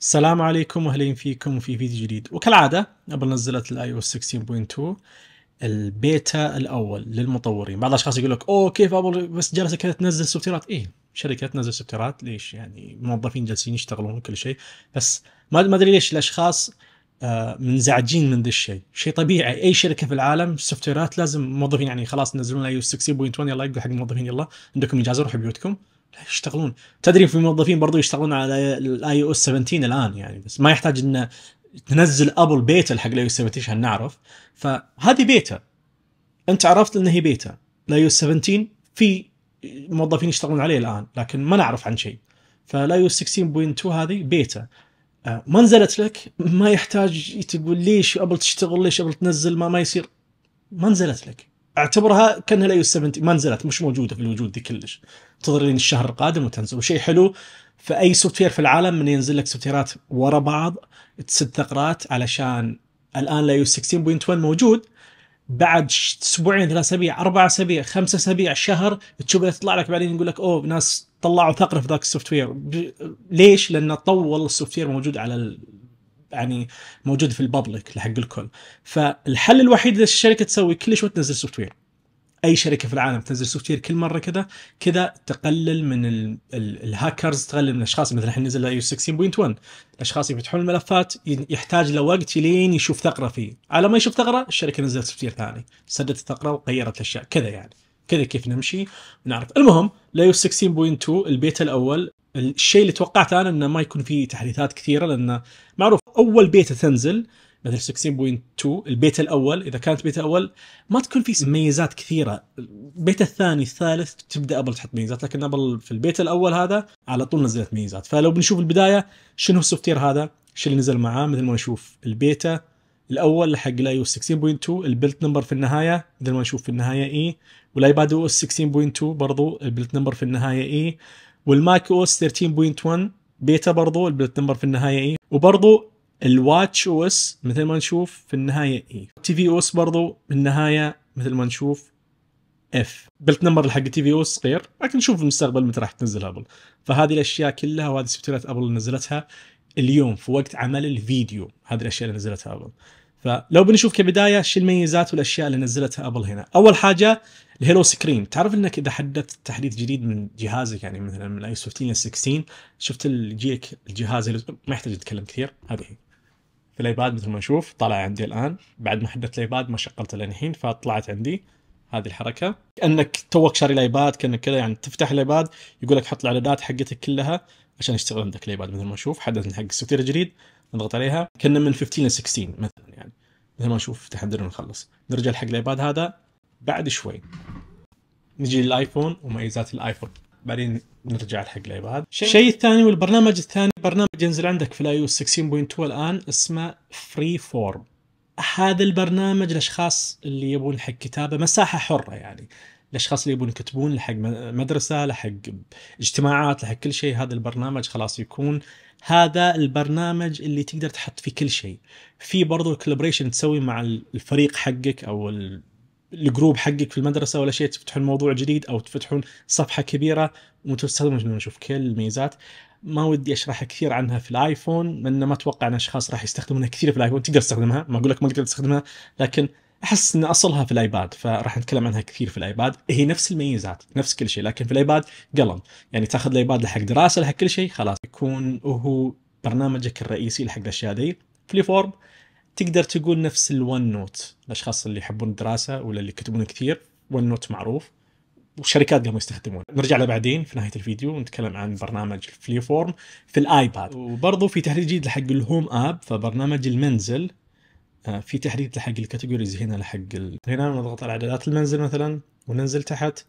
السلام عليكم واهلين فيكم في فيديو جديد. وكالعادة أبل نزلت ال iOS 16.2 البيتا الأول للمطورين. بعض الأشخاص يقول لك أوه كيف أبل بس جالسة كذا تنزل software ات أي شركة تنزل software ات ليش؟ يعني موظفين جالسين يشتغلون كل شيء. بس ما أدري ليش الأشخاص آه، منزعجين من ذا الشيء. شيء طبيعي. أي شركة في العالم ال software ات لازم موظفين يعني خلاص تنزلون الاي أو 16.1 يلا يقول حق الموظفين يلا عندكم إجازة روحوا بيوتكم. يشتغلون. تدري في موظفين برضو يشتغلون على الاي أو 17 الآن يعني بس ما يحتاج انه تنزل ابل بيتا حق ال iOS 17 عشان نعرف؟ فهذه بيتا أنت عرفت انها هي beta ال iOS 17 في موظفين يشتغلون عليه الآن لكن ما نعرف عن شيء. فال iOS 16.2 هذه بيتا آه، ما نزلت لك؟ ما يحتاج تقول ليش ابل تشتغل؟ ليش ابل تنزل؟ ما ما يصير. ما نزلت لك. أعتبرها كأنها الاي 70 ما نزلت مش موجودة في الوجود دي كلش. انتظر لين الشهر القادم وتنزل وشيء حلو في اي software في العالم من ينزل لك software ات ورا بعض تسد ثغرات علشان الآن الاي 16.1 موجود. بعد أسبوعين ثلاث أسابيع أربع أسابيع خمس أسابيع شهر تشوف تطلع لك بعدين يقول لك أوه ناس طلعوا ثغرة في ذاك ال software ليش؟ لأنه طول ال software موجود على يعني موجود في ال public لحق الكل. فالحل الوحيد اللي الشركة تسوي كل شوي تنزل software أي شركة في العالم تنزل software كل مرة كذا كذا تقلل من ال ال الهاكرز تقلل من الأشخاص. مثلا الحين نزل اي 16.1 الأشخاص يفتحون الملفات يحتاج له وقت لين يشوف ثغرة فيه. على ما يشوف ثغرة الشركة نزلت software ثاني. سدت الثغرة وغيرت الأشياء. كذا يعني. كذا كيف نمشي ونعرف. المهم ال iOS 16.2 البيتا الأول الشيء اللي توقعته أنا إنه ما يكون فيه تحديثات كثيرة لأنه معروف أول بيتا تنزل مثل 16.2 البيتا الأول إذا كانت بيتا أول ما تكون في ميزات كثيرة. البيتا الثاني الثالث تبدأ أبل تحط ميزات لكن أبل في البيتا الأول هذا على طول نزلت ميزات. فلو بنشوف البداية شنو ال software هذا؟ إيش اللي نزل معاه؟ مثل ما نشوف البيتا الأول حق ال iOS 16.2 ال build number في النهاية مثل ما نشوف في النهاية e وال iPadOS 16.2 برضو ال build number في النهاية e وال macOS 13.1 بيتا برضو ال build number في النهاية e وبرضو ال watchOS مثل ما نشوف في النهاية e tvOS برضو في النهاية مثل ما نشوف f. build number حق tvOS صغير لكن نشوف المستقبل متى راح تنزل أبل. فهذه الأشياء كلها وهذه ال software أبل نزلتها اليوم في وقت عمل الفيديو. هذه الأشياء اللي نزلتها أبل. فلو بنشوف كبداية شو الميزات والأشياء اللي نزلتها أبل هنا. أول حاجة ال hello screen. تعرف إنك إذا حدثت تحديث جديد من جهازك يعني مثلا من الاي 15 ل 16 شفت اللي يجيك الجهاز اللي ما يحتاج يتكلم كثير؟ هذه في الإيباد مثل ما نشوف طلع عندي الآن. بعد ما حدثت الإيباد ما شغلته للحين فطلعت عندي هذه الحركة. كأنك توك شاري الإيباد كأنك كذا يعني تفتح الإيباد يقول لك حط الإعدادات حقتك كلها عشان يشتغل عندك الإيباد مثل ما نشوف. حدث حق ال software الجديد نضغط عليها. كنا من 15 ل 16 مثلا يعني مثل ما نشوف تحدر ونخلص نرجع حق الإيباد هذا بعد شوي. نجي للآيفون وميزات الآيفون. بعدين نرجع حق الايباد الشيء الثاني والبرنامج الثاني برنامج ينزل عندك في الاي 16.2 الآن اسمه Freeform هذا البرنامج الأشخاص اللي يبون حق كتابة مساحة حرة يعني. الأشخاص اللي يبون يكتبون لحق مدرسة لحق اجتماعات لحق كل شيء هذا البرنامج خلاص يكون هذا البرنامج اللي تقدر تحط فيه كل شيء. في برضو ال collaboration تسوي مع الفريق حقك أو ال group حقك في المدرسة ولا شيء تفتحون موضوع جديد أو تفتحون صفحة كبيرة. وتستخدمون نشوف كل الميزات. ما ودي أشرح كثير عنها في الآيفون لأن ما أتوقع أن أشخاص راح يستخدمونها كثير في الآيفون. تقدر تستخدمها ما أقول لك ما تقدر تستخدمها لكن أحس إن أصلها في الآيباد فراح نتكلم عنها كثير في الآيباد. هي نفس الميزات نفس كل شيء لكن في الآيباد قلم. يعني تاخذ الآيباد لحق دراسة لحق كل شيء خلاص. يكون هو برنامجك الرئيسي لحق الأشياء دي. Freeform تقدر تقول نفس ال OneNote الأشخاص اللي يحبون الدراسة ولا اللي يكتبون كثير OneNote معروف. وشركات قاموا يستخدمون نرجع له بعدين في نهاية الفيديو ونتكلم عن برنامج Freeform في الآيباد. وبرضه في تحديث جديد لحق ال Home app فبرنامج المنزل آه، في تحديث لحق ال categories هنا لحق ال... هنا نضغط على إعدادات المنزل مثلا وننزل تحت.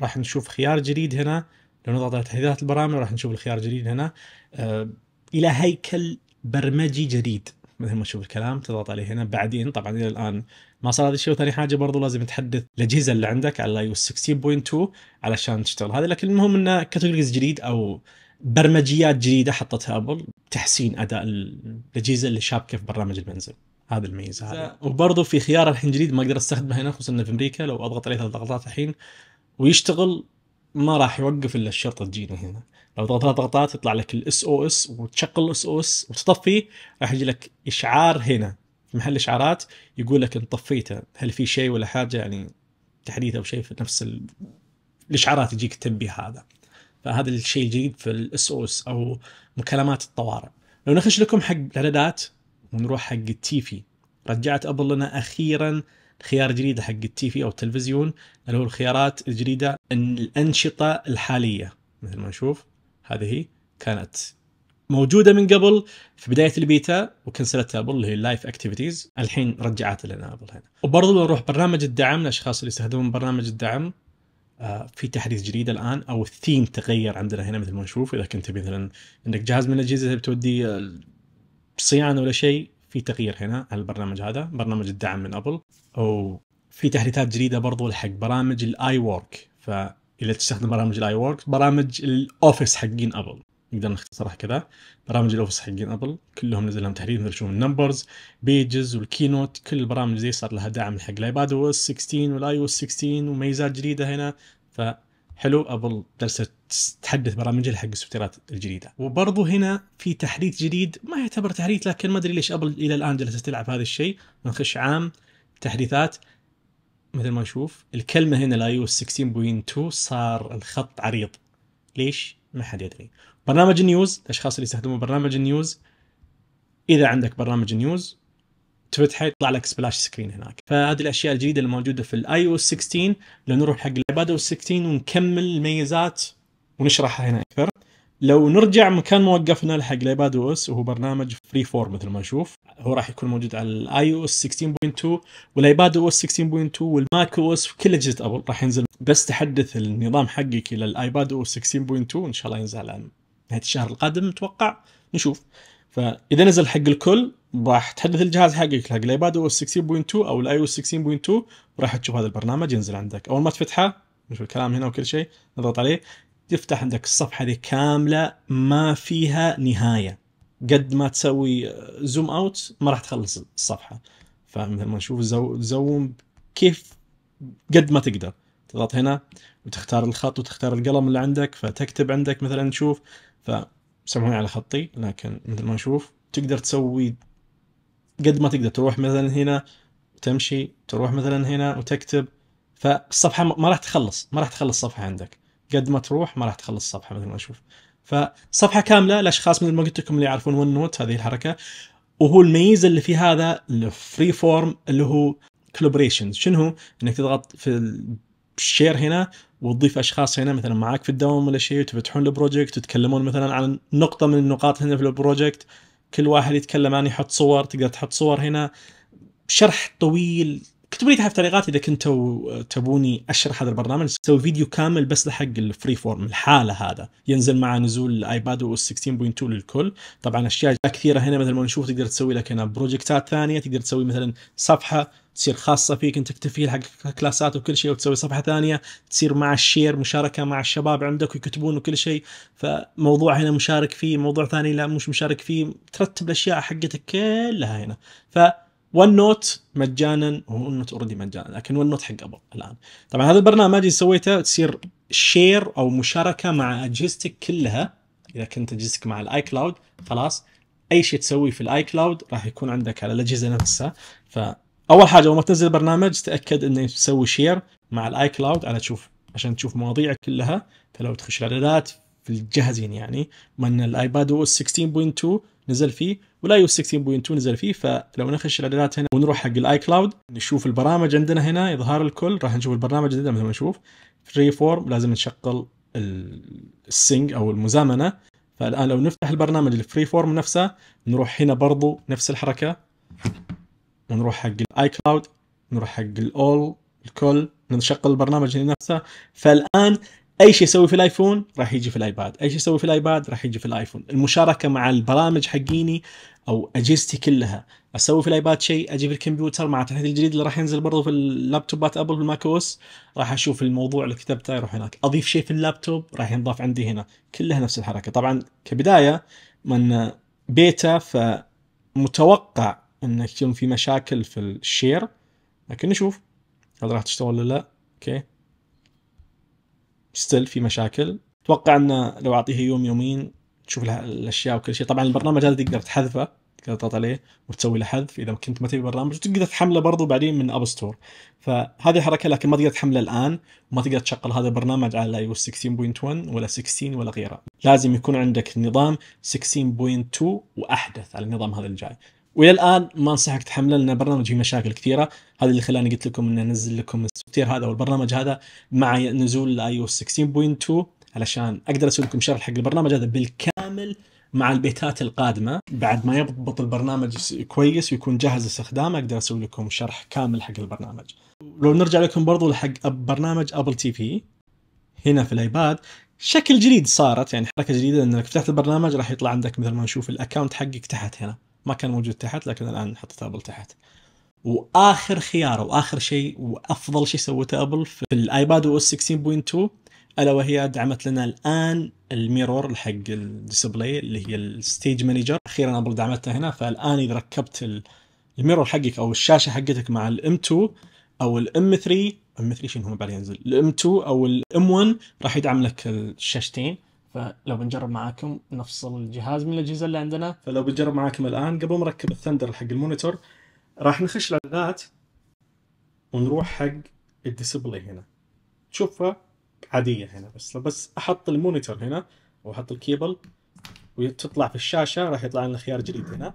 راح نشوف خيار جديد هنا. لو نضغط على تحديثات البرامج راح نشوف الخيار الجديد هنا. آه إلى هيكل برمجي جديد. مثل ما تشوف الكلام تضغط عليه هنا. بعدين طبعا إلى الآن ما صار هذا الشيء. وثاني حاجة برضو لازم تحدث الأجهزة اللي عندك على الاي 16.2 علشان تشتغل. هذا لكن المهم إنه categories جديد أو برمجيات جديدة حطتها أبل تحسين أداء الأجهزة اللي شابكة في برنامج المنزل. هذا الميزة هذا وبرضه في خيار الحين جديد ما أقدر أستخدمه هنا خصوصا في أمريكا لو أضغط عليه ثلاث ضغطات الحين ويشتغل ما راح يوقف إلا الشرطة تجينا هنا. لو ضغطت ثلاث ضغطات يطلع لك ال SOS وتشغل ال SOS وتطفيه راح يجي لك إشعار هنا في محل إشعارات يقول لك ان طفيته هل في شيء ولا حاجة؟ يعني تحديث أو شيء في نفس ال... الإشعارات يجيك التنبيه هذا. فهذا الشيء الجديد في ال SOS أو مكالمات الطوارئ. لو نخش لكم حق الإعدادات ونروح حق ال TV. رجعت ابل لنا أخيرا خيار جديد حق ال TV أو التلفزيون اللي هو الخيارات الجديدة الأنشطة الحالية. مثل ما نشوف. هذه كانت موجودة من قبل في بداية البيتا وكنسلتها أبل اللي هي ال Live Activities الحين رجعت لنا أبل هنا. وبرضه لو نروح برنامج الدعم للاشخاص اللي يستخدمون برنامج الدعم آه، في تحديث جديد الآن أو الثيم تغير عندنا هنا مثل ما نشوف. إذا كنت مثلا عندك جهاز من الأجهزة بتودي صيانة ولا شيء في تغيير هنا على البرنامج هذا برنامج الدعم من أبل. أو في تحديثات جديدة برضو حق برامج ال iWork فاذا تستخدم برامج ال iWork برامج ال Office حقين أبل. نقدر نختصرها كذا. برامج ال Office حقين أبل كلهم نزل لهم تحديث مثل شو ال Numbers Pages وال Keynote كل البرامج زي صار لها دعم حق ال iPadOS 16 وال iOS 16 وميزات جديدة هنا. فحلو أبل جالسه تحدث برامجها حق ال software ات الجديدة. وبرضو هنا في تحديث جديد ما يعتبر تحديث لكن ما أدري ليش أبل إلى الآن جالسه تلعب هذا الشيء. نخش عام تحديثات. مثل ما نشوف الكلمة هنا ال iOS 16.2 صار الخط عريض. ليش؟ ما حد يدري. برنامج ال News الأشخاص اللي يستخدمون برنامج ال News إذا عندك برنامج ال News تفتحه يطلع لك splash screen هناك. فهذه الأشياء الجديدة اللي موجوده في ال iOS 16 لو نروح حق ال iPadOS 16 ونكمل الميزات ونشرحها هنا أكثر. لو نرجع مكان ما وقفنا حق ال iPadOS وهو برنامج Freeform مثل ما نشوف هو راح يكون موجود على ال iOS 16.2 وال iPadOS 16.2 وال macOS وكل أجهزة ابل راح ينزل. بس تحدث النظام حقك إلى ال iPadOS 16.2 إن شاء الله ينزل على نهاية الشهر القادم نتوقع نشوف. فإذا نزل حق الكل راح تحدث الجهاز حقك حق ال iPadOS 16.2 أو ال iOS 16.2 وراح تشوف هذا البرنامج ينزل عندك. أول ما تفتحه نشوف الكلام هنا وكل شيء نضغط عليه. تفتح عندك الصفحة دي كاملة ما فيها نهاية. قد ما تسوي zoom out ما راح تخلص الصفحة. فمثل ما نشوف zoo- zoom كيف؟ قد ما تقدر. تضغط هنا وتختار الخط وتختار القلم اللي عندك فتكتب عندك مثلا تشوف. فسامحوني على خطي لكن مثل ما نشوف تقدر تسوي قد ما تقدر. تروح مثلا هنا وتمشي تروح مثلا هنا وتكتب. فالصفحة ما راح تخلص ما راح تخلص الصفحه عندك. قد ما تروح ما راح تخلص الصفحه مثل ما أشوف فصفحة كاملة لأشخاص مثل ما قلت لكم اللي يعرفون OneNote هذه الحركة. وهو الميزة اللي في هذا ال Freeform اللي هو collaboration شنو؟ إنك تضغط في ال share هنا وتضيف أشخاص هنا مثلا معاك في الدوام ولا شيء وتفتحون ال project وتتكلمون مثلا عن نقطة من النقاط هنا في ال project كل واحد يتكلم عن يحط صور تقدر تحط صور هنا. شرح طويل اكتبوا لي تحت التعليقات إذا كنتوا تبوني أشرح هذا البرنامج. أسوي فيديو كامل بس لحق ال Freeform الحالة هذا. ينزل مع نزول ال iPadOS 16.2 للكل. طبعا أشياء كثيرة هنا مثل ما نشوف تقدر تسوي لك هنا project ات ثانية تقدر تسوي مثلا صفحة تصير خاصة فيك أنت تكتب فيها حق class ات وكل شيء وتسوي صفحة ثانية تصير مع ال share مشاركة مع الشباب عندك ويكتبون وكل شيء. فموضوع هنا مشارك فيه موضوع ثاني لا مش مشارك فيه. ترتب الأشياء حقتك كلها هنا. ف OneNote مجانا و OneNote already مجانا لكن OneNote حق ابل الآن. طبعا هذا البرنامج اللي سويته تصير share أو مشاركة مع اجهزتك كلها. إذا كنت اجهزتك مع ال iCloud خلاص. أي شيء تسويه في ال iCloud راح يكون عندك على الأجهزة نفسها. فاول حاجة أول ما تنزل البرنامج تأكد إنه تسوي share مع ال iCloud على تشوف عشان تشوف مواضيعك كلها فلو تخش الإعدادات في الجهازين يعني من ال iPadOS 16.2 نزل فيه والاي أو 16.2 نزل فيه. فلو نخش الاعدادات هنا ونروح حق ال iCloud نشوف البرامج عندنا هنا اظهار الكل. راح نشوف البرنامج عندنا مثل ما نشوف. Freeform لازم نشغل ال sync أو المزامنة. فالآن لو نفتح البرنامج ال Freeform نفسه نروح هنا برضو نفس الحركة. ونروح حق ال iCloud نروح حق الأول الكل نشغل البرنامج نفسه. فالآن أي شيء أسوي في الآيفون راح يجي في الآيباد. أي شيء أسوي في الآيباد راح يجي في الآيفون. المشاركة مع البرامج حقيني أو أجهزتي كلها. أسوي في الآيباد شيء أجي في الكمبيوتر مع التحديث الجديد اللي راح ينزل برضه في اللابتوبات أبل في ال macOS راح أشوف الموضوع اللي كتبته يروح هناك. أضيف شيء في اللابتوب راح ينضاف عندي هنا. كلها نفس الحركة. طبعا كبداية من بيتا فمتوقع انه يكون في مشاكل في ال share. لكن نشوف. هل راح تشتغل ولا لا؟ Okay. Still في مشاكل. أتوقع إنه لو أعطيه يوم يومين تشوف الأشياء وكل شيء. طبعا البرنامج هذا تقدر تحذفه تقدر تضغط عليه وتسوي له حذف إذا كنت ما تبي برنامج. وتقدر تحمله برضو بعدين من App Store فهذه حركة لكن ما تقدر تحمله الآن وما تقدر تشغل هذا البرنامج على اي 16.1 ولا 16 ولا غيره. لازم يكون عندك نظام 16.2 وأحدث على النظام هذا الجاي. وإلى الآن ما أنصحك تحمله لأن البرنامج فيه مشاكل كثيرة. هذا اللي خلاني قلت لكم ان أنزل لكم ال soft هذا. والبرنامج هذا مع نزول الاي أو 16.2 علشان أقدر أسوي لكم شرح حق البرنامج هذا بالكامل مع البيتات القادمة. بعد ما يضبط البرنامج كويس ويكون جاهز استخدامه أقدر أسوي لكم شرح كامل حق البرنامج. لو نرجع لكم برضو حق برنامج Apple TV هنا في الآيباد شكل جديد صارت يعني حركة جديدة إنك فتحت البرنامج راح يطلع عندك مثل ما نشوف ال account حقك تحت هنا. ما كان موجود تحت لكن الآن حطيت أبل تحت. وآخر خيار وآخر شيء وأفضل شيء سوته أبل في ال iPadOS 16.2 ألا وهي دعمت لنا الآن ال mirror حق ال display اللي هي ال Stage Manager أخيرا أبل دعمتها هنا فالآن إذا ركبت ال mirror حقك أو الشاشة حقتك مع ال M 2 أو ال M 3 M 3 شنو بعدين؟ ينزل. ال M 2 أو ال M 1 راح يدعم لك الشاشتين. فلو بنجرب معاكم نفصل الجهاز من الأجهزة اللي عندنا. فلو بنجرب معاكم الآن قبل ما نركب ال Thunder حق ال monitor راح نخش الاعدادات ونروح حق ال display هنا. تشوفها عادية هنا بس بس أحط ال monitor هنا وأحط الكيبل وتطلع في الشاشة راح يطلع لنا خيار جديد هنا.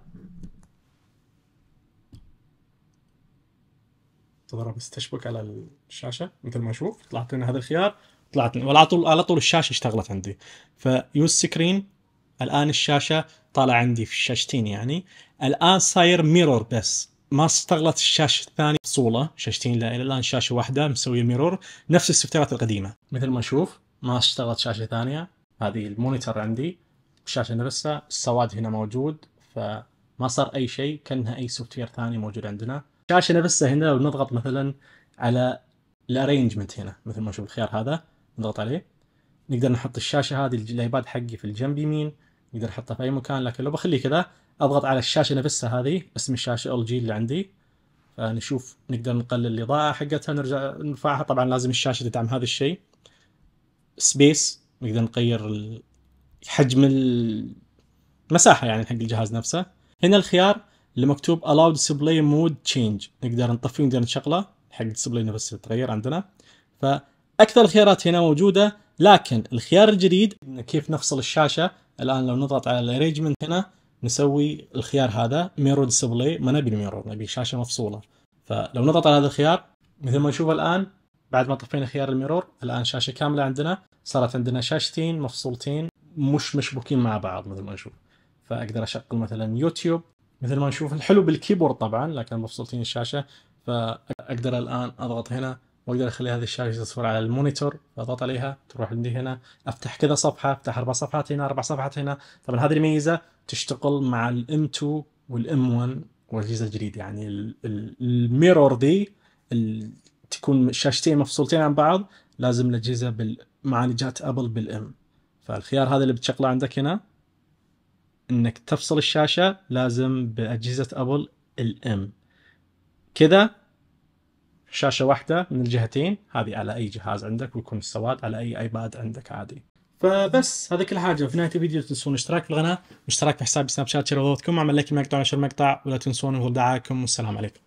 تضرب بس تشبك على الشاشة مثل ما أشوف طلعت لنا هذا الخيار. طلعت على طول على طول الشاشة اشتغلت عندي. Views screen الآن الشاشة طالع عندي في الشاشتين يعني. الآن صاير mirror بس. ما استغلت الشاشة الثانية صوله شاشتين لا إلى الآن شاشة واحدة مسوية mirror نفس السوفتيرات القديمة. مثل ما نشوف ما اشتغلت شاشة ثانية. هذه ال monitor عندي. الشاشة نفسها السواد هنا موجود. فما صار أي شيء كأنها أي software ثاني موجود عندنا. الشاشة نفسها هنا لو نضغط مثلا على ال arrangement هنا مثل ما نشوف الخيار هذا. نضغط عليه. نقدر نحط الشاشة هذه الإيباد حقي في الجنب يمين نقدر نحطها في أي مكان لكن لو بخليه كذا أضغط على الشاشة نفسها هذه اسم الشاشة LG اللي عندي. فنشوف نقدر نقلل الإضاءة حقتها نرجع نرفعها. طبعا لازم الشاشة تدعم هذا الشيء. Space نقدر نغير حجم المساحة يعني حق الجهاز نفسه. هنا الخيار اللي مكتوب allow display mode change. نقدر نطفيه ونقدر نشغله. حق ال display نفسه يتغير عندنا. فاكثر الخيارات هنا موجودة لكن الخيار الجديد كيف نفصل الشاشة؟ الآن لو نضغط على ال arrangement هنا نسوي الخيار هذا mirror display ما نبي ال mirror نبي شاشة مفصولة. فلو نضغط على هذا الخيار مثل ما نشوف الآن بعد ما طفينا خيار ال mirror الآن شاشة كاملة عندنا صارت عندنا شاشتين مفصولتين مش مشبوكين مع بعض مثل ما نشوف. فأقدر أشغل مثلا يوتيوب مثل ما نشوف الحلو بال keyboard طبعا لكن مفصولتين الشاشة. فأقدر الآن أضغط هنا واقدر أخلي هذه الشاشة تصور على ال monitor اضغط عليها تروح عندي هنا أفتح كذا صفحة أفتح أربع صفحات هنا أربع صفحات هنا. طبعا هذه الميزة تشتغل مع ال M 2 وال M 1 والأجهزة الجديدة. يعني ال mirror دي تكون شاشتين مفصولتين عن بعض لازم الأجهزة بالمعالجات أبل بال M فالخيار هذا اللي بتشغله عندك هنا إنك تفصل الشاشة لازم بأجهزة أبل ال M كذا شاشة واحدة من الجهتين هذه على أي جهاز عندك ويكون السواد على أي ايباد عندك عادي. فبس هذه كل حاجة. في نهاية الفيديو تنسون الاشتراك في القناة واشتراك في حسابي Snapchat share ضغطكم اعمل like المقطع ونشر المقطع ولا تنسون دعاكم. والسلام عليكم.